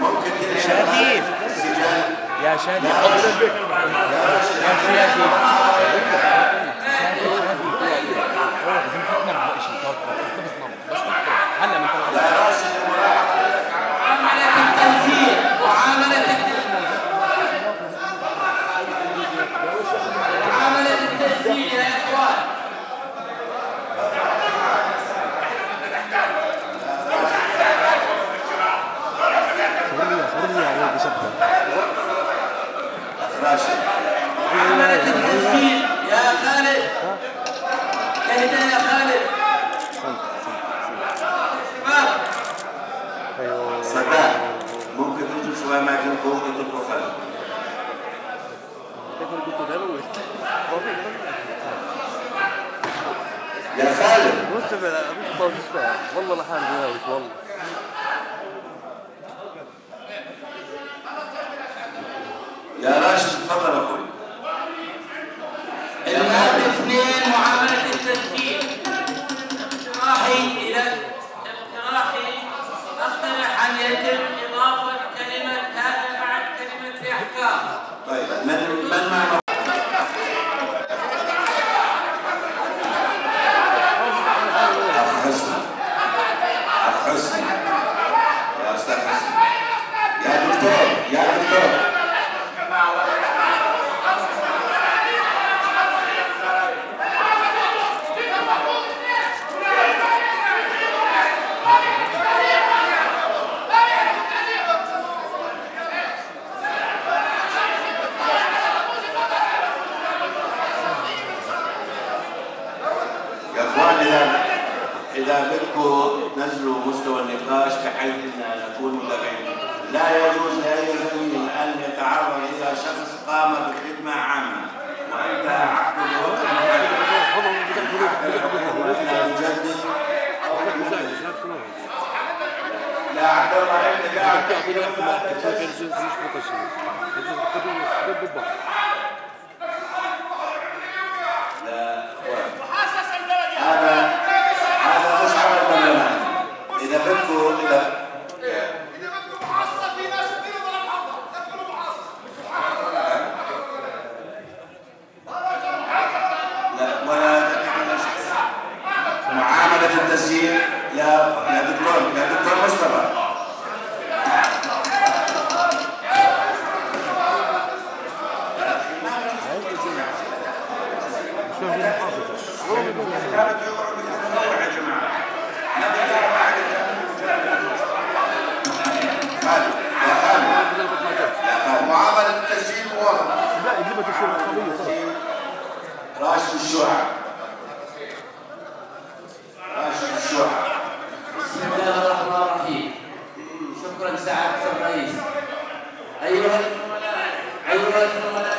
ممكن تنهي شادي. سجال يا شادي. يا راشد يا راشد يا شادي لازم نحط نبض شيء توقف بس نبض بس هلا من طرف يا راشد المراقبة معاملة التسجيل معاملة التسجيل معاملة التسجيل يا اخوان صور لي صور لي يا بشبه راشد معاملة التسجيل يا خالد. اهدى يا خالد صدام ممكن تنزل شوية ما جنبكم وتدخل خلف يا خالد والله لحال جناوي والله يا راشد تفضل أخوي. المادة اثنين معاملة التسجيل. اقتراحي إلى اقتراحي أقترح أن يتم إضافة كلمة هذا بعد كلمة إحكام. طيب من من مع بدكم تنزلوا مستوى النقاش بحيث إن نكون متابعين لا يجوز لأي زميل أن يتعرض إلى شخص قام بخدمة عامة. وأنت الوطن لا عبد الله انت قاعد وعمل التسجيل موافق لا يجيبها الشرعية راشد الشوحة راشد الشوحة بسم الله الرحمن الرحيم. شكرا سعادة الرئيس. أيها أيها الزملاء